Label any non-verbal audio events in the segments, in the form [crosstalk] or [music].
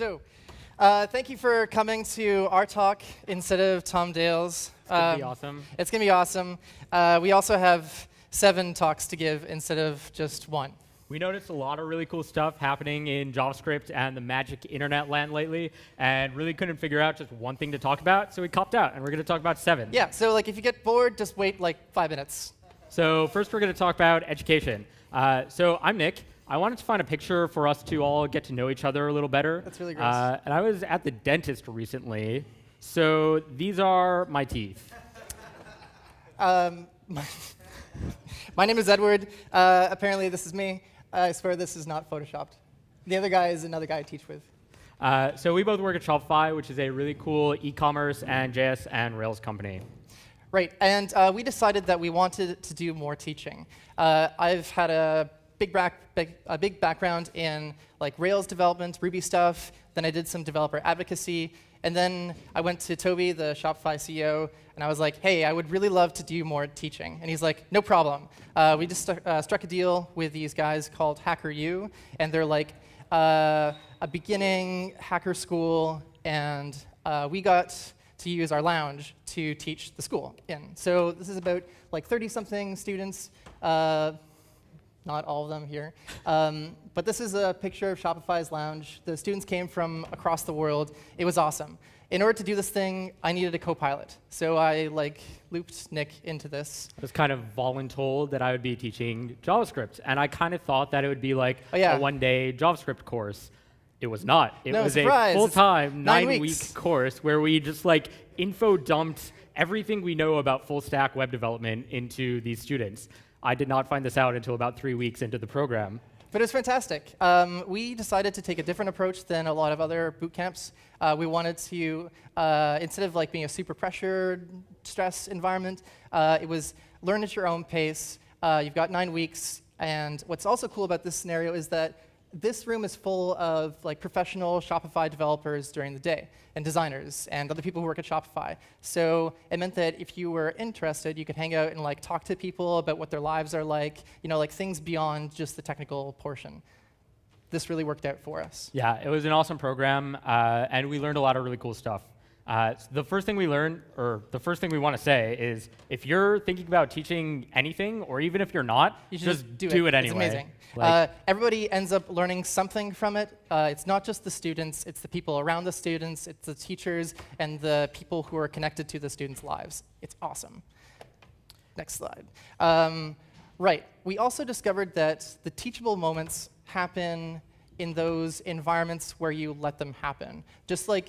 So, uh, thank you for coming to our talk instead of Tom Dale's. It's gonna be Um, awesome. It's going to be awesome. Uh, we also have seven talks to give instead of just one. We noticed a lot of really cool stuff happening in JavaScript and the magic internet land lately, and really couldn't figure out just one thing to talk about, so we copped out, and we're going to talk about seven. Yeah, so like if you get bored, just wait like five minutes. So first, we're going to talk about education. Uh, so I'm Nick. I wanted to find a picture for us to all get to know each other a little better. That's really gross. Uh, and I was at the dentist recently, so these are my teeth. Um, my, [laughs] my name is Edward. Uh, apparently, this is me. I swear this is not photoshopped. The other guy is another guy I teach with. Uh, so we both work at Shopify, which is a really cool e-commerce and JS and Rails company. Right, and uh, we decided that we wanted to do more teaching. Uh, I've had a big, back, big, a big background in like Rails development, Ruby stuff. Then I did some developer advocacy, and then I went to Tobi, the Shopify CEO, and I was like, "Hey, I would really love to do more teaching." And he's like, "No problem." Uh, we just stu- uh, struck a deal with these guys called HackerYou, and they're like uh, a beginning hacker school, and uh, we got to use our lounge to teach the school in. So this is about like 30-something students, uh, not all of them here. Um, but this is a picture of Shopify's lounge. The students came from across the world. It was awesome. In order to do this thing, I needed a co-pilot. So I like looped Nick into this. I was kind of voluntold that I would be teaching JavaScript, and I kind of thought that it would be like Oh, yeah. a one-day JavaScript course. It was not. It No, was surprise. a full-time, nine nine-week course where we just like info dumped everything we know about full-stack web development into these students. I did not find this out until about three weeks into the program. But it was fantastic. Um, we decided to take a different approach than a lot of other boot camps. Uh, we wanted to, uh, instead of like being a super pressured stress environment, uh, it was learn at your own pace. Uh, you've got nine weeks, and what's also cool about this scenario is that this room is full of like professional Shopify developers during the day and designers and other people who work at Shopify. So it meant that if you were interested, you could hang out and like talk to people about what their lives are like, you know, like things beyond just the technical portion. This really worked out for us. Yeah, it was an awesome program, uh, and we learned a lot of really cool stuff. Uh, s- the first thing we learn, or the first thing we want to say, is if you're thinking about teaching anything, or even if you're not, You should just, just do, do it. it, anyway. It's amazing. Like, uh, everybody ends up learning something from it. Uh, it's not just the students, it's the people around the students, it's the teachers, and the people who are connected to the students' lives. It's awesome. Next slide. Um, right. We also discovered that the teachable moments happen in those environments where you let them happen. Just like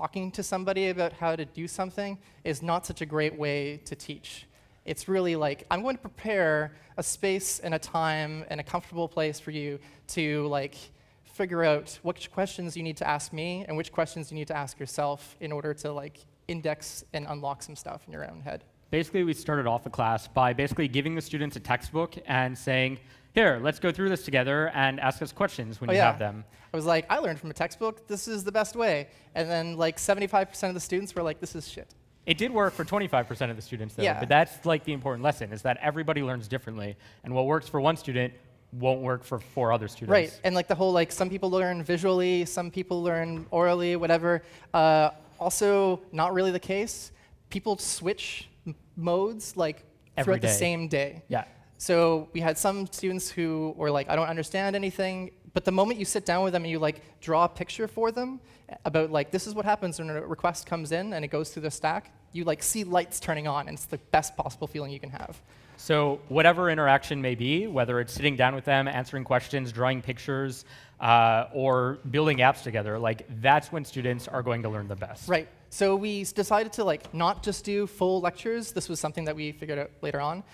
talking to somebody about how to do something is not such a great way to teach. It's really like I'm going to prepare a space and a time and a comfortable place for you to like figure out which questions you need to ask me and which questions you need to ask yourself in order to like index and unlock some stuff in your own head. basically, we started off the class by basically giving the students a textbook and saying, here, let's go through this together and ask us questions when Oh, you yeah. have them. I was like, I learned from a textbook. This is the best way. And then like 75% of the students were like, this is shit. It did work for 25% of the students, though. Yeah. But that's like the important lesson, is that everybody learns differently. And what works for one student won't work for four other students. Right. And like the whole like some people learn visually, some people learn orally, whatever. Uh, also, not really the case. People switch m- modes like Every throughout the same day. Yeah. So we had some students who were like, I don't understand anything. But the moment you sit down with them and you like draw a picture for them about like this is what happens when a request comes in and it goes through the stack, you like see lights turning on, and it's the best possible feeling you can have. So whatever interaction may be, whether it's sitting down with them, answering questions, drawing pictures, uh, or building apps together, like that's when students are going to learn the best. Right. So we decided to like not just do full lectures. This was something that we figured out later on.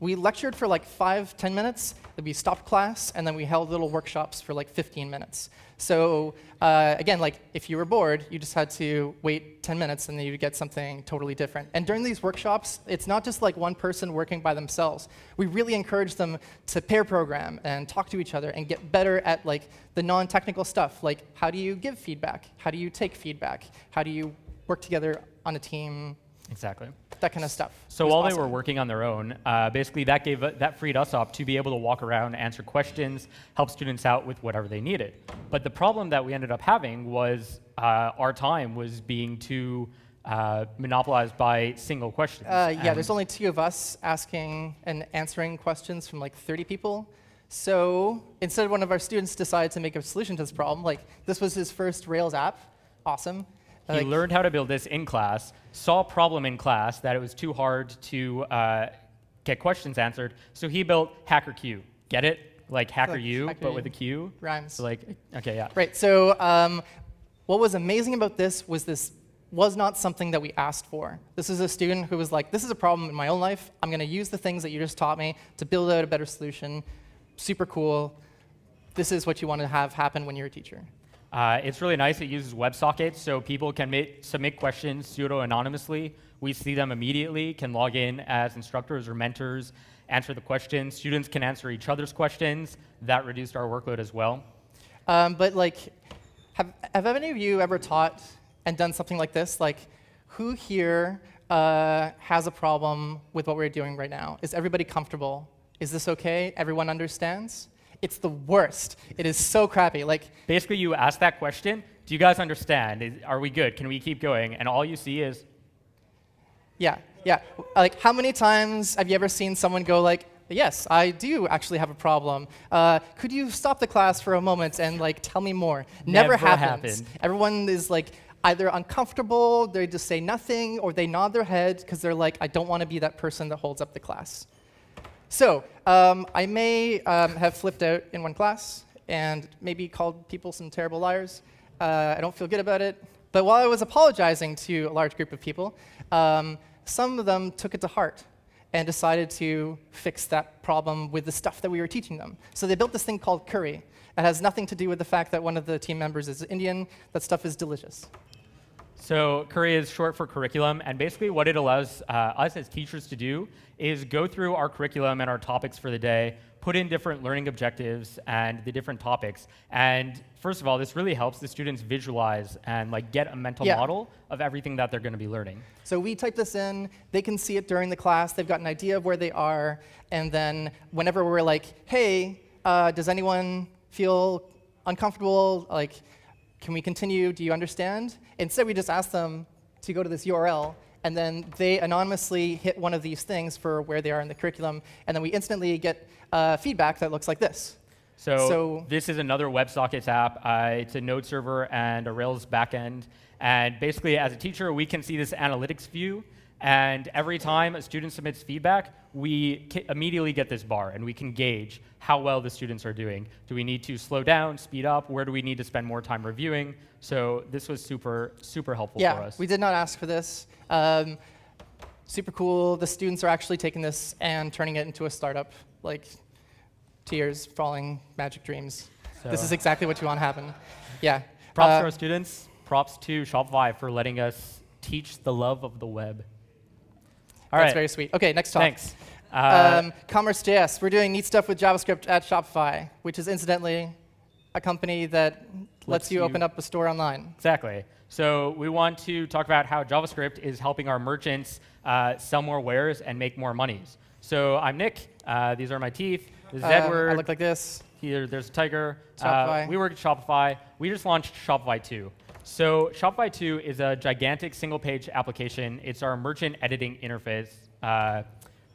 We lectured for like five, ten minutes. Then we stopped class, and then we held little workshops for like 15 minutes. So uh, again, like if you were bored, you just had to wait 10 minutes, and then you'd get something totally different. And during these workshops, it's not just like one person working by themselves. We really encourage them to pair program and talk to each other and get better at like the non-technical stuff, like how do you give feedback, how do you take feedback, how do you work together on a team, Exactly. That kind of stuff. So while awesome. they were working on their own, uh, basically that gave that freed us up to be able to walk around, answer questions, help students out with whatever they needed. But the problem that we ended up having was uh, our time was being too uh, monopolized by single questions. Uh, yeah, there's only two of us asking and answering questions from like 30 people. So instead, one of our students decided to make a solution to this problem. Like this was his first Rails app. Awesome. He like, learned how to build this in class, saw a problem in class that it was too hard to uh, get questions answered, so he built HackerQ. Get it? Like Hacker like U, but with a Q. Rhymes. So like, okay, yeah. Right. So um, what was amazing about this was this was not something that we asked for. This is a student who was like, this is a problem in my own life. I'm going to use the things that you just taught me to build out a better solution. Super cool. This is what you want to have happen when you're a teacher. Uh, it's really nice. It uses WebSockets, so people can make, submit questions pseudo-anonymously. We see them immediately, can log in as instructors or mentors, answer the questions. Students can answer each other's questions. That reduced our workload as well. Um, but like, have, have any of you ever taught and done something like this? Like, who here uh, has a problem with what we're doing right now? Is everybody comfortable? Is this okay? Everyone understands? It's the worst. It is so crappy. Like basically, you ask that question. Do you guys understand? Is, are we good? Can we keep going? And all you see is. Yeah, yeah. Like how many times have you ever seen someone go like, "Yes, I do actually have a problem. Uh, could you stop the class for a moment and like tell me more?" Never, Never happens. Happened. Everyone is like either uncomfortable, they just say nothing, or they nod their head because they're like, "I don't want to be that person that holds up the class." So um, I may um, have flipped out in one class and maybe called people some terrible liars. Uh, I don't feel good about it. But while I was apologizing to a large group of people, um, some of them took it to heart and decided to fix that problem with the stuff that we were teaching them. So they built this thing called curry. It has nothing to do with the fact that one of the team members is Indian. That stuff is delicious. So Curry is short for curriculum, and basically what it allows uh, us as teachers to do is go through our curriculum and our topics for the day, put in different learning objectives and the different topics. And first of all, this really helps the students visualize and like get a mental yeah. model of everything that they're going to be learning. So we type this in, they can see it during the class, they've got an idea of where they are, and then whenever we're like, hey, uh, does anyone feel uncomfortable? Like, can we continue? Do you understand? Instead, we just ask them to go to this URL, and then they anonymously hit one of these things for where they are in the curriculum, and then we instantly get uh, feedback that looks like this. So, so, this is another WebSockets app. Uh, it's a node server and a Rails backend. And basically, as a teacher, we can see this analytics view and every time a student submits feedback, we immediately get this bar, and we can gauge how well the students are doing. Do we need to slow down, speed up? Where do we need to spend more time reviewing? So this was super, super helpful yeah, for us. we did not ask for this. Um, super cool. The students are actually taking this and turning it into a startup, like tears falling, magic dreams. So this is exactly what you want to happen. Yeah. Props uh, to our students. Props to Shopify for letting us teach the love of the web. All That's right. very sweet. OK, next talk. Thanks. Uh, um, Commerce.js. We're doing neat stuff with JavaScript at Shopify, which is incidentally a company that lets, you, you open up a store online. Exactly. So we want to talk about how JavaScript is helping our merchants uh, sell more wares and make more monies. So I'm Nick. Uh, these are my teeth. This is um, Edward. I look like this. Here, there's a tiger. Uh, Shopify. we work at Shopify. We just launched Shopify 2. So Shopify 2 is a gigantic single-page application. It's our merchant editing interface. Uh,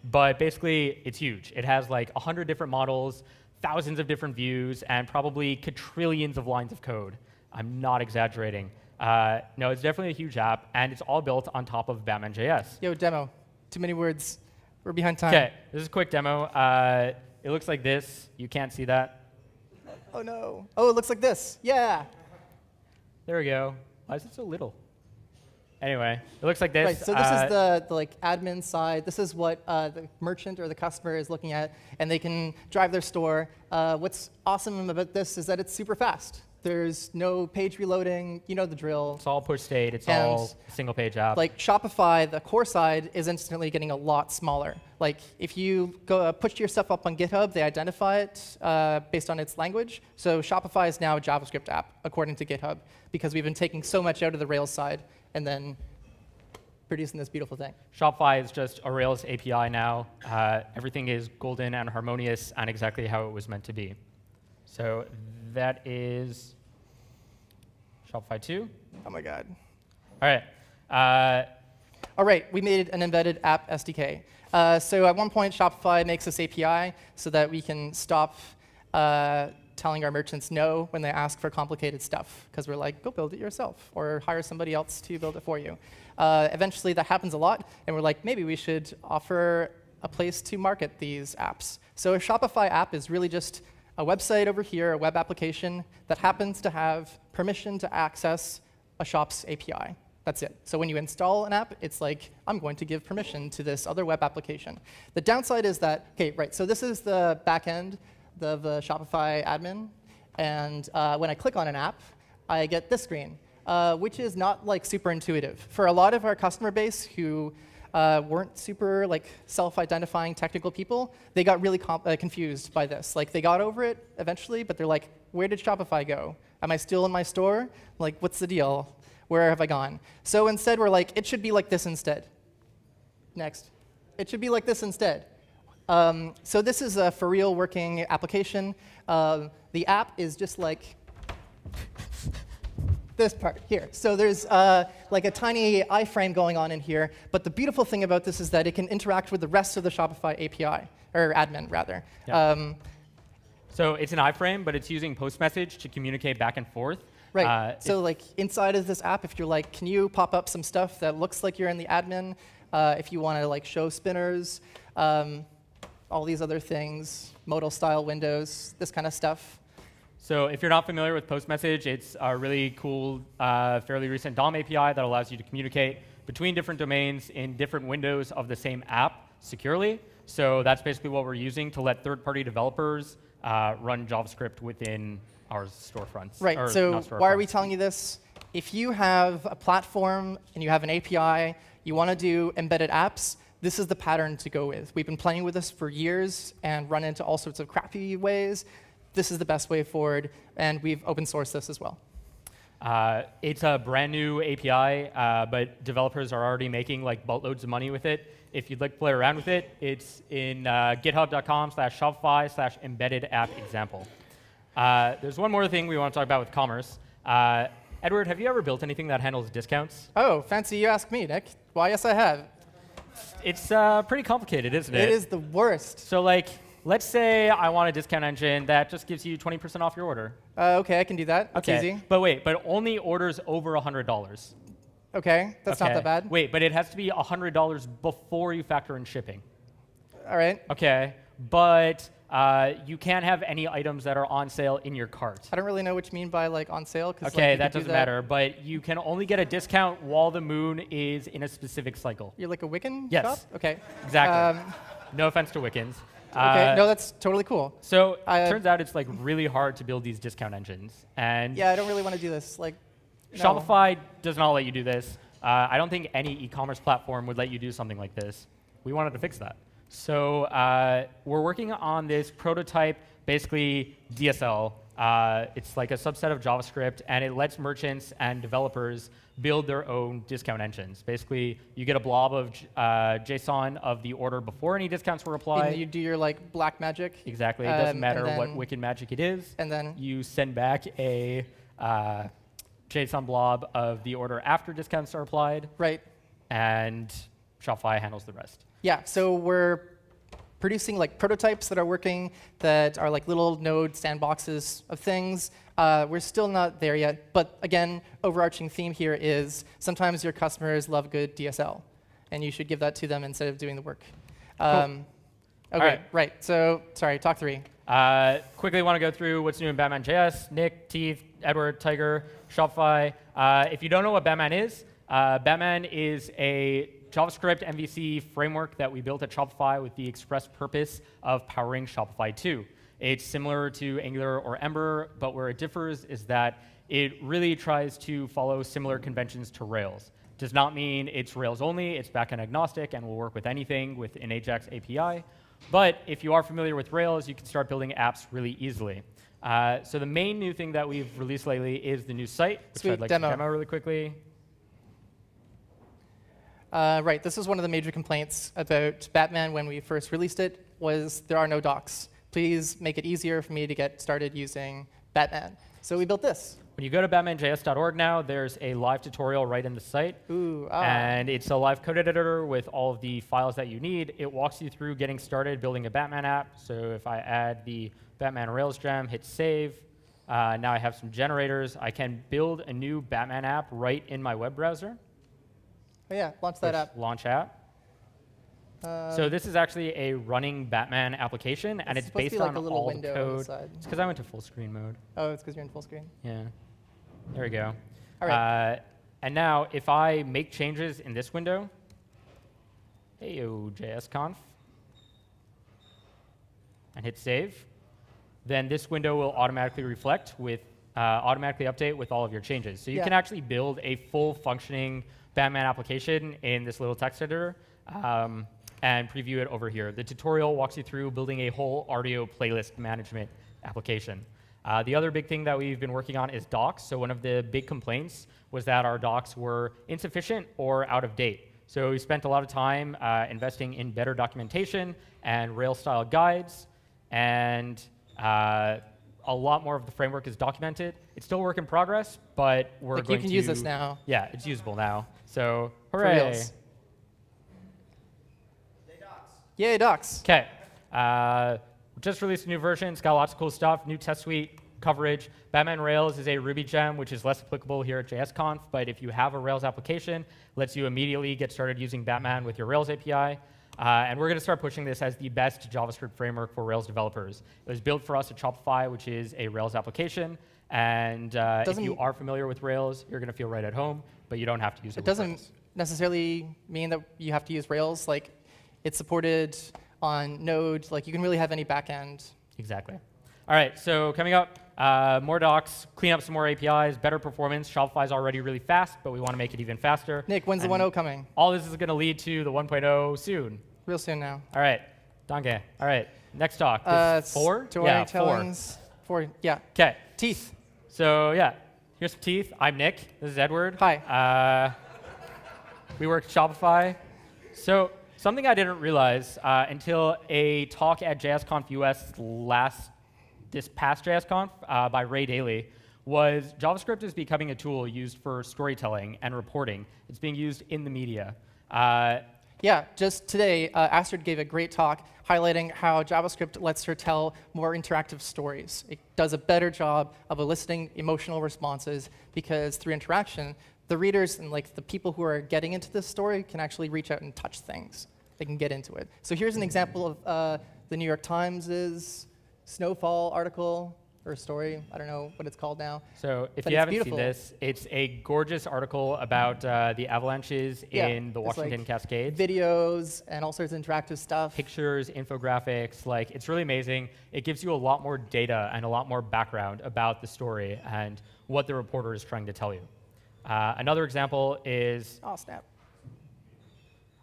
but basically, it's huge. It has like 100 different models, thousands of different views, and probably quadrillions of lines of code. I'm not exaggerating. Uh, no, it's definitely a huge app, and it's all built on top of Batman.js. Yo, demo. Too many words. We're behind time. OK, this is a quick demo. Uh, it looks like this. You can't see that. Oh, no. Oh, it looks like this. Yeah. There we go. Why is it so little? Anyway, it looks like this. Right, so this uh, is the, the, like admin side. This is what uh, the merchant or the customer is looking at, and they can drive their store. Uh, what's awesome about this is that it's super fast. There's no page reloading. You know the drill. It's all push state. It's and all single page app. Like Shopify, the core side is instantly getting a lot smaller. Like if you go uh, push your stuff up on GitHub, they identify it uh, based on its language. So Shopify is now a JavaScript app according to GitHub because we've been taking so much out of the Rails side and then producing this beautiful thing. Shopify is just a Rails API now. Uh, everything is golden and harmonious and exactly how it was meant to be. So that is Shopify 2. Oh my God. All right. Uh, All right, we made an embedded app SDK. Uh, so at one point, Shopify makes this API so that we can stop uh, telling our merchants no when they ask for complicated stuff, because we're like, go build it yourself, or hire somebody else to build it for you. Uh, eventually, that happens a lot, and we're like, maybe we should offer a place to market these apps. So a Shopify app is really just a website over here, a web application that happens to have permission to access a shop's API. That's it. So when you install an app, it's like, I'm going to give permission to this other web application. The downside is that, OK, right, so this is the back end of the Shopify admin. And uh, when I click on an app, I get this screen, uh, which is not like super intuitive. For a lot of our customer base who uh, weren't super like self-identifying technical people, they got really uh, confused by this. Like they got over it eventually, but they're like, where did Shopify go? Am I still in my store? Like, what's the deal? Where have I gone? So instead, we're like, it should be like this instead. Next. It should be like this instead. Um, so this is a for real working application. Uh, the app is just like this part here. So there's uh, like a tiny iframe going on in here. But the beautiful thing about this is that it can interact with the rest of the Shopify API, or admin, rather. Yeah. Um, so it's an iframe, but it's using post message to communicate back and forth. Right. Uh, so like inside of this app, if you're like, can you pop up some stuff that looks like you're in the admin? Uh, if you want to like show spinners, um, all these other things, modal style windows, this kind of stuff. So if you're not familiar with Postmessage, it's a really cool, uh, fairly recent DOM API that allows you to communicate between different domains in different windows of the same app securely. So that's basically what we're using to let third-party developers uh, run JavaScript within our storefronts. Right. So why are we telling you this? If you have a platform and you have an API, you want to do embedded apps, this is the pattern to go with. We've been playing with this for years and run into all sorts of crappy ways. This is the best way forward, and we've open sourced this as well. Uh, it's a brand new API, uh, but developers are already making like boatloads of money with it. If you'd like to play around with it, it's in uh, github.com slash shopify slash embedded app example. Uh, there's one more thing we want to talk about with commerce. Uh, Edward, have you ever built anything that handles discounts? Oh, fancy you ask me, Nick. Why, yes, I have. It's uh, pretty complicated, isn't it? It is the worst. So, like, let's say I want a discount engine that just gives you 20% off your order. Uh, OK, I can do that. That's okay. easy. But wait, but only orders over $100. OK, that's okay. not that bad. Wait, but it has to be $100 before you factor in shipping. All right. OK, but uh, you can't have any items that are on sale in your cart. I don't really know what you mean by like on sale. Okay, like, that doesn't do that. matter. But you can only get a discount while the moon is in a specific cycle. You're like a Wiccan yes. shop? Okay. Exactly. Um, no offense to Wiccans. Okay, uh, no, that's totally cool. So uh, it turns out it's like really hard to build these discount engines. And yeah, I don't really want to do this. Like, no. Shopify does not let you do this. Uh, I don't think any e-commerce platform would let you do something like this. We wanted to fix that. So uh, we're working on this prototype, basically DSL. Uh, it's like a subset of JavaScript, and it lets merchants and developers build their own discount engines. Basically, you get a blob of uh, JSON of the order before any discounts were applied. And you do your like black magic. Exactly. It um, doesn't matter what wicked magic it is. And then you send back a uh, JSON blob of the order after discounts are applied. Right. And Shopify handles the rest. Yeah, so we're producing like prototypes that are working that are like little node sandboxes of things. Uh, we're still not there yet, but again, overarching theme here is sometimes your customers love good DSL, and you should give that to them instead of doing the work. Um, cool. Okay, right. right. So sorry, talk three. Uh, quickly want to go through what's new in Batman JS. Nick, Teeth, Edward, Tiger, Shopify. Uh, if you don't know what Batman is, uh, Batman is a JavaScript MVC framework that we built at Shopify with the express purpose of powering Shopify 2. It's similar to Angular or Ember, but where it differs is that it really tries to follow similar conventions to Rails. Does not mean it's Rails only, it's backend agnostic and will work with anything with an Ajax API. But if you are familiar with Rails, you can start building apps really easily. Uh, so the main new thing that we've released lately is the new site, which Sweet, I'd like demo. to demo really quickly. Uh, right, this was one of the major complaints about Batman when we first released it, was there are no docs. Please make it easier for me to get started using Batman. So we built this. When you go to batmanjs.org now, there's a live tutorial right in the site. Ooh, ah. And it's a live code editor with all of the files that you need. It walks you through getting started building a Batman app. So if I add the Batman Rails gem, hit save, uh, now I have some generators. I can build a new Batman app right in my web browser. Yeah, launch that app. Launch app. Uh, so this is actually a running Batman application, and It's it's, supposed to be based like on a little all the the code. side. It's because I went to full screen mode. oh, it's because you're in full screen. Yeah. There we go. All right. Uh, and now, if I make changes in this window, heyo JSConf, and hit save, then this window will automatically reflect with, uh, automatically update with all of your changes. So you Yeah. can actually build a full functioning Batman application in this little text editor um, and preview it over here. The tutorial walks you through building a whole audio playlist management application. Uh, the other big thing that we've been working on is docs. So one of the big complaints was that our docs were insufficient or out of date. So we spent a lot of time uh, investing in better documentation and Rails-style guides, and uh, a lot more of the framework is documented. It's still a work in progress, but we're Like, you can to use this now. Yeah, it's usable now. So hooray! Yay, docs. Okay. Uh, just released a new version. It's got lots of cool stuff. New test suite coverage. Batman Rails is a Ruby gem, which is less applicable here at JSConf. But if you have a Rails application, lets you immediately get started using Batman with your Rails API. Uh, and we're going to start pushing this as the best JavaScript framework for Rails developers. It was built for us at Shopify, which is a Rails application. And uh, if you are familiar with Rails, you're going to feel right at home, but you don't have to use it. It doesn't Rails. necessarily mean that you have to use Rails. Like, it's supported on Node. Like, you can really have any backend. Exactly. All right, so coming up, uh, more docs, clean up some more APIs, better performance. Shopify is already really fast, but we want to make it even faster. Nick, when's the 1.0 coming? All this is going to lead to the 1.0 soon. Real soon now. All right, Danke. All right, next talk. Uh, four? Yeah, four. Four. Yeah. Okay, Teeth. so yeah, here's some teeth. I'm Nick. This is Edward. Hi. Uh, we work at Shopify. So something I didn't realize uh, until a talk at JSConf US last this past JSConf uh, by Ray Daly was JavaScript is becoming a tool used for storytelling and reporting. It's being used in the media. Uh, Yeah, just today, uh, Astrid gave a great talk highlighting how JavaScript lets her tell more interactive stories. It does a better job of eliciting emotional responses because through interaction, the readers and like the people who are getting into this story can actually reach out and touch things. They can get into it. So here's an example of uh, the New York Times' snowfall article or story. I don't know what it's called now. so if But you haven't beautiful. seen this, it's a gorgeous article about uh, the avalanches Yeah, in the it's like Washington Cascades. Videos and all sorts of interactive stuff. pictures, infographics, like it's really amazing. It gives you a lot more data and a lot more background about the story and what the reporter is trying to tell you. Uh, another example is Oh, snap.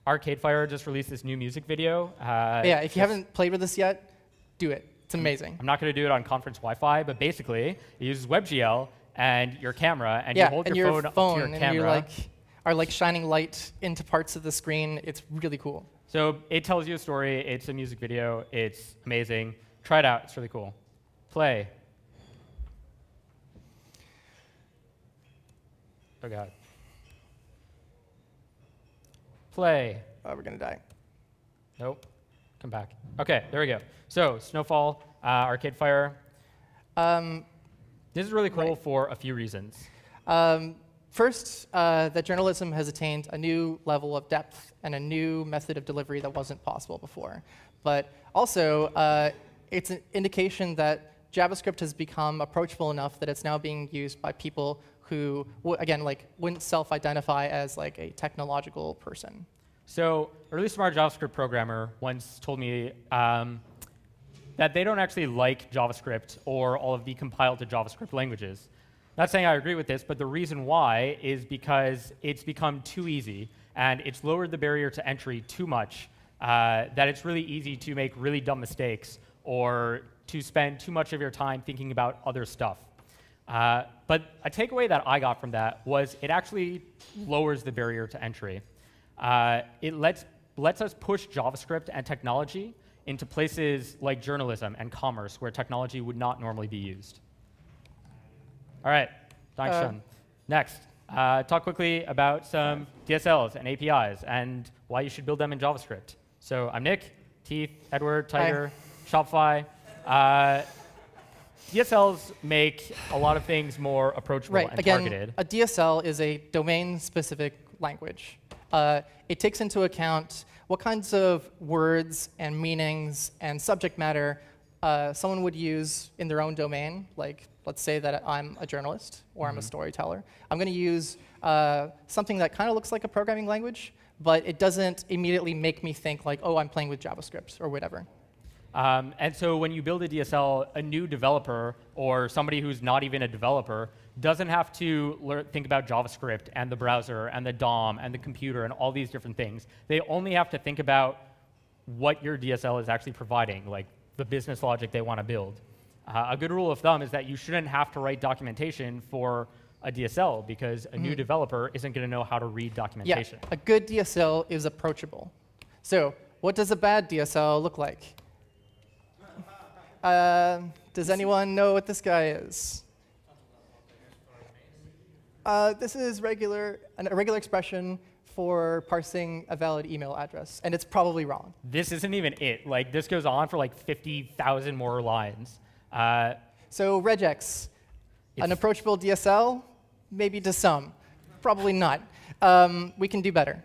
Arcade Fire just released this new music video. Uh, yeah, if you haven't played with this yet, do it. It's amazing. I'm not going to do it on conference Wi-Fi, but basically it uses WebGL and your camera, and yeah, you hold and your, your phone, up phone to your and camera. you're like are like shining light into parts of the screen. It's really cool. So it tells you a story. It's a music video. It's amazing. Try it out. It's really cool. Play. Oh god. Play. Oh, we're gonna die. Nope. Come back. Okay, there we go. So Snowfall, uh, Arcade Fire. Um, This is really cool Right. for a few reasons. um, first, uh, that journalism has attained a new level of depth and a new method of delivery that wasn't possible before. But also, uh, it's an indication that JavaScript has become approachable enough that it's now being used by people who, again, like wouldn't self-identify as like a technological person. So a really smart JavaScript programmer once told me um, that they don't actually like JavaScript or all of the compiled to JavaScript languages. Not saying I agree with this, but the reason why is because it's become too easy and it's lowered the barrier to entry too much uh, that it's really easy to make really dumb mistakes or to spend too much of your time thinking about other stuff. Uh, but a takeaway that I got from that was it actually lowers the barrier to entry. Uh, it lets, lets us push JavaScript and technology into places like journalism and commerce where technology would not normally be used. All right, thanks, Uh, Sean. Next, uh, talk quickly about some DSLs and APIs and why you should build them in JavaScript. So I'm Nick, Teeth, Edward, Tiger, Shopify. Uh, DSLs make a lot of things more approachable Right. and Again, targeted. a DSL is a domain-specific language. Uh, it takes into account what kinds of words and meanings and subject matter uh, someone would use in their own domain. Like, let's say that I'm a journalist or I'm a storyteller. I'm going to use uh, something that kind of looks like a programming language, but it doesn't immediately make me think like, oh, I'm playing with JavaScript or whatever. Um, and so when you build a DSL, a new developer or somebody who's not even a developer doesn't have to lear- think about JavaScript and the browser and the DOM and the computer and all these different things. They only have to think about what your DSL is actually providing, like the business logic they want to build. Uh, a good rule of thumb is that you shouldn't have to write documentation for a DSL because a new developer isn't going to know how to read documentation. Yeah, a good DSL is approachable. So, what does a bad DSL look like? Uh, [laughs] does anyone know what this guy is? Uh, this is regular, an, a regular expression for parsing a valid email address, and it's probably wrong. This isn't even it. Like this goes on for like 50,000 more lines. Uh, So regex, an approachable DSL, maybe to some, probably not. Um, we can do better.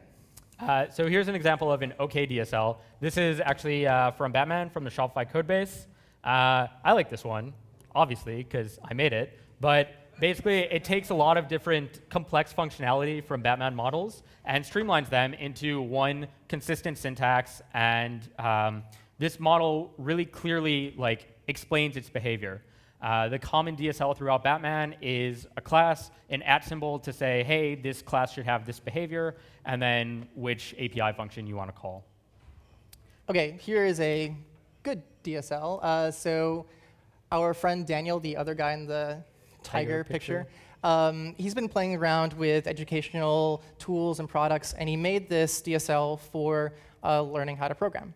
Uh, so here's an example of an OK DSL. This is actually uh, from Batman from the Shopify codebase. Uh, I like this one, obviously, because I made it. But basically, it takes a lot of different complex functionality from Batman models and streamlines them into one consistent syntax. And um, this model really clearly like explains its behavior. Uh, the common DSL throughout Batman is a class, an at symbol to say, hey, this class should have this behavior, and then which API function you want to call. Okay, here is a good DSL. Uh, so our friend Daniel, the other guy in the Tiger tiger, picture. picture, um, he's been playing around with educational tools and products, and he made this DSL for uh, learning how to program.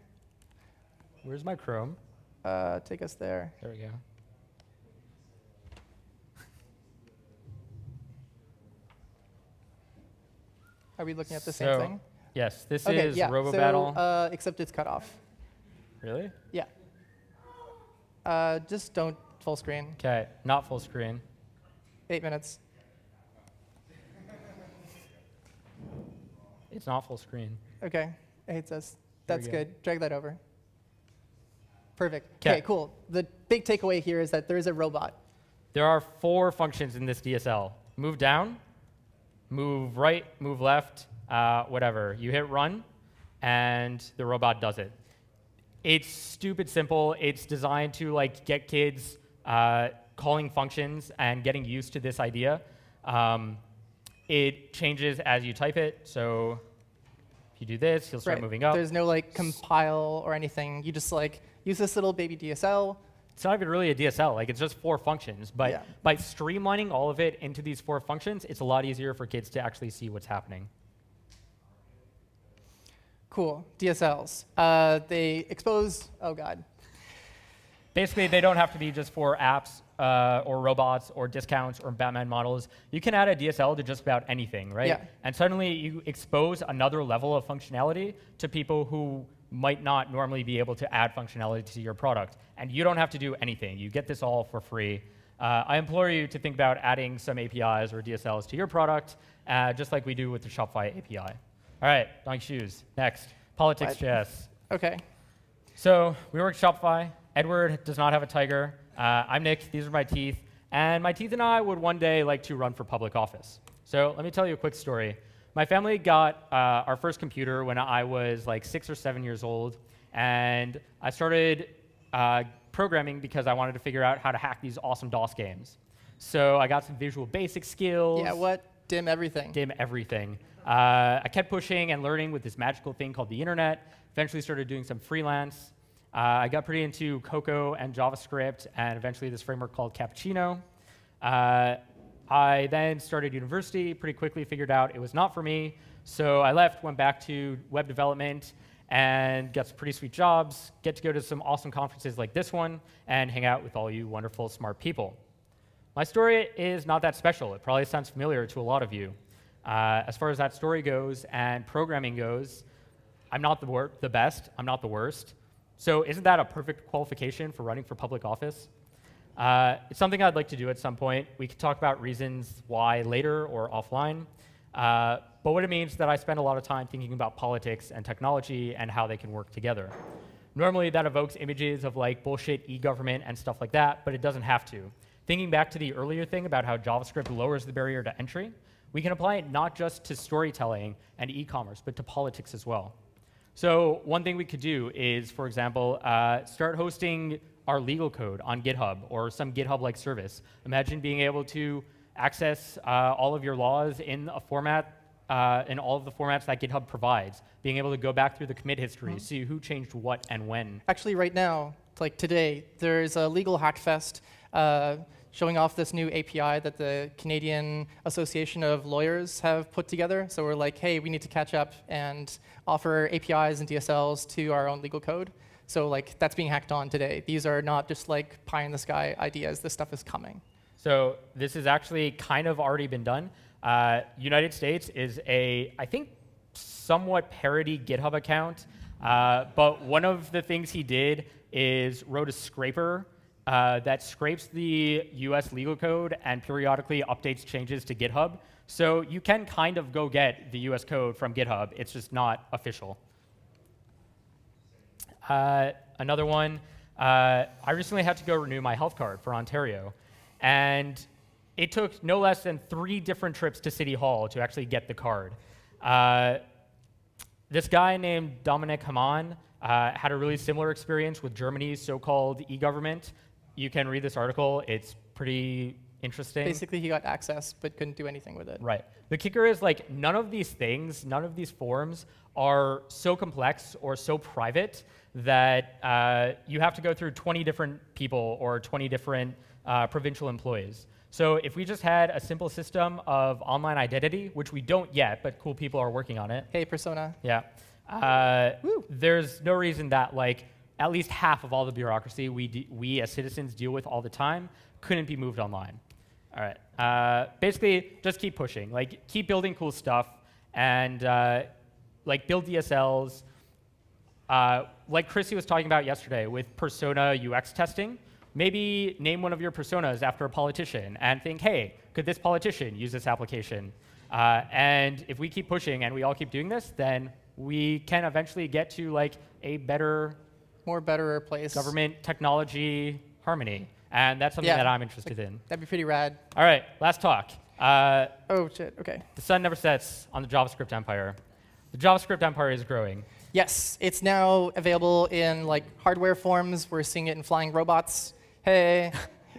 Where's my Chrome? Uh, take us there. There we go. Are we looking at the So, same thing? Yes, this Okay, is yeah. RoboBattle. So, uh, except it's cut off. really? Yeah. Uh, just don't full screen. Okay, not full screen. Eight minutes. It's not full screen. Okay, it hates us. That's go. good. Drag that over. Perfect. Okay, cool. The big takeaway here is that there is a robot. There are four functions in this DSL. Move down, move right, move left, uh, whatever. You hit run, and the robot does it. It's stupid simple. It's designed to like get kids uh, calling functions and getting used to this idea. Um, it changes as you type it. So if you do this, you'll start Right. moving up. There's no like compile or anything. You just like use this little baby DSL. It's not even really a DSL. Like it's just four functions. But Yeah. by streamlining all of it into these four functions, it's a lot easier for kids to actually see what's happening. Cool. DSLs. Uh, they expose. Oh God. Basically, they don't have to be just for apps uh, or robots or discounts or Batman models. You can add a DSL to just about anything, right? Yeah. And suddenly you expose another level of functionality to people who might not normally be able to add functionality to your product. And you don't have to do anything. You get this all for free. Uh, I implore you to think about adding some APIs or DSLs to your product, uh, just like we do with the Shopify API. All right, Donkey Shoes. Next, Politics Politics.js. Okay. So we work at Shopify. Edward does not have a tiger. Uh, I'm Nick. These are my teeth. And my teeth and I would one day like to run for public office. So let me tell you a quick story. My family got uh, our first computer when I was like six or seven years old. And I started uh, programming because I wanted to figure out how to hack these awesome DOS games. So I got some Visual Basic skills Yeah. What? Dim everything. dim everything. Uh, I kept pushing and learning with this magical thing called the internet. Eventually started doing some freelance. Uh, I got pretty into Cocoa and JavaScript, and eventually this framework called Cappuccino. Uh, I then started university, pretty quickly figured out it was not for me, So I left, went back to web development, and got some pretty sweet jobs, get to go to some awesome conferences like this one, and hang out with all you wonderful, smart people. My story is not that special. It probably sounds familiar to a lot of you. Uh, as far as that story goes and programming goes, I'm not the, the best, I'm not the worst. So isn't that a perfect qualification for running for public office? Uh, it's something I'd like to do at some point. We could talk about reasons why later or offline. Uh, but what it means is that I spend a lot of time thinking about politics and technology and how they can work together. Normally, that evokes images of like bullshit e-government and stuff like that, but it doesn't have to. Thinking back to the earlier thing about how JavaScript lowers the barrier to entry, we can apply it not just to storytelling and e-commerce, but to politics as well. So one thing we could do is, for example, uh, start hosting our legal code on GitHub or some GitHub-like service. Imagine being able to access uh, all of your laws in a format, uh, in all of the formats that GitHub provides, being able to go back through the commit history, mm -hmm. see who changed what and when. Actually, right now, like today, there's a legal hackfest uh, showing off this new API that the Canadian Association of Lawyers have put together. So we're like, hey, we need to catch up and offer APIs and DSLs to our own legal code. So like that's being hacked on today. These are not just like pie in the sky ideas. This stuff is coming. So this has actually kind of already been done. Uh, United States is a, I think, somewhat parody GitHub account. Uh, but one of the things he did is wrote a scraper uh, that scrapes the US legal code and periodically updates changes to GitHub. So you can kind of go get the US code from GitHub. It's just not official. Uh, another one, uh, I recently had to go renew my health card for Ontario. And it took no less than three different trips to City Hall to actually get the card. Uh, this guy named Dominic Hamann uh, had a really similar experience with Germany's so-called e-government. You can read this article. It's pretty interesting. Basically, he got access but couldn't do anything with it. Right. The kicker is like none of these things, none of these forms are so complex or so private that uh, you have to go through 20 different people or 20 different uh, provincial employees. So if we just had a simple system of online identity, which we don't yet, but cool people are working on it. Hey, Persona. Yeah. Uh, there's no reason that like at least half of all the bureaucracy we, we as citizens deal with all the time couldn't be moved online. All right. Uh, basically, just keep pushing. Like, keep building cool stuff and uh, like build DSLs. Uh, like Chrissy was talking about yesterday with persona UX testing, maybe name one of your personas after a politician and think, hey, could this politician use this application? Uh, and if we keep pushing and we all keep doing this, then we can eventually get to like a better, more better place government technology harmony. And that's something yeah, that I'm interested like, in. That'd be pretty rad. All right, last talk. Uh, oh, shit, OK. The sun never sets on the JavaScript empire. The JavaScript empire is growing. Yes, it's now available in like hardware forms. We're seeing it in flying robots. Hey.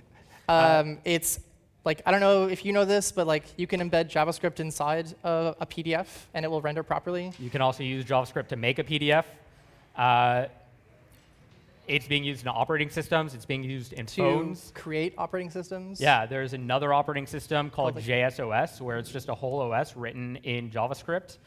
[laughs] um, it's like, I don't know if you know this, but like you can embed JavaScript inside a, a PDF and it will render properly. You can also use JavaScript to make a PDF. Uh, it's being used in operating systems. It's being used in to phones. create operating systems? Yeah, there's another operating system called JSOS, where it's just a whole OS written in JavaScript.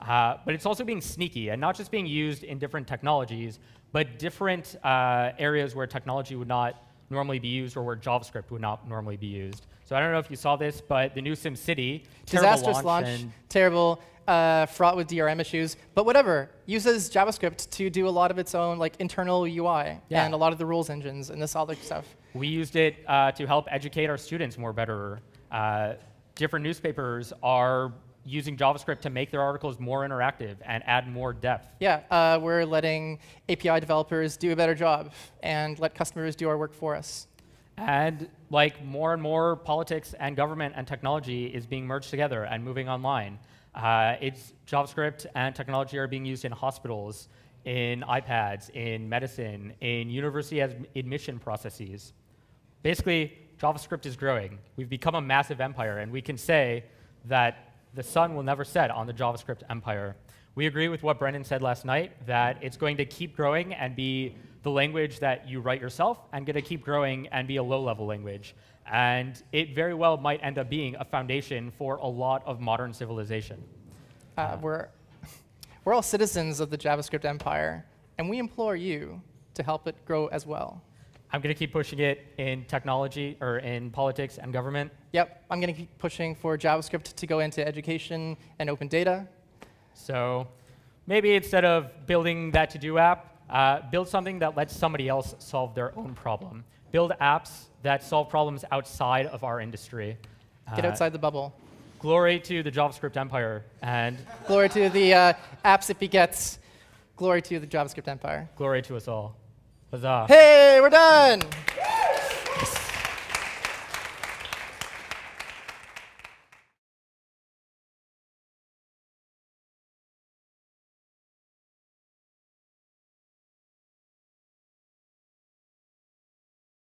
Uh, but it's also being sneaky and not just being used in different technologies, but different uh, areas where technology would not normally be used or where JavaScript would not normally be used. So I don't know if you saw this, but the new SimCity, disastrous launch, launch terrible, uh, fraught with DRM issues, but whatever. Uses JavaScript to do a lot of its own like internal UI yeah. and a lot of the rules engines and this all other stuff. We used it uh, to help educate our students more better. Uh, different newspapers are using JavaScript to make their articles more interactive and add more depth. Yeah, uh, we're letting API developers do a better job and let customers do our work for us. And like more and more politics and government and technology is being merged together and moving online. Uh, it's JavaScript and technology are being used in hospitals, in iPads, in medicine, in university admission processes. Basically, JavaScript is growing. We've become a massive empire, and we can say that the sun will never set on the JavaScript empire. We agree with what Brendan said last night, that it's going to keep growing and be the language that you write yourself and going to keep growing and be a low-level language. And it very well might end up being a foundation for a lot of modern civilization. Uh, we're, [laughs] we're all citizens of the JavaScript empire, and we implore you to help it grow as well. I'm going to keep pushing it in technology or in politics and government. Yep, I'm going to keep pushing for JavaScript to go into education and open data. So maybe instead of building that to-do app, uh, build something that lets somebody else solve their own problem. Build apps that solve problems outside of our industry. Get Uh, outside the bubble. Glory to the JavaScript empire, and Glory to the uh, apps it begets. Glory to the JavaScript empire. glory to us all. Huzzah. Hey, we're done!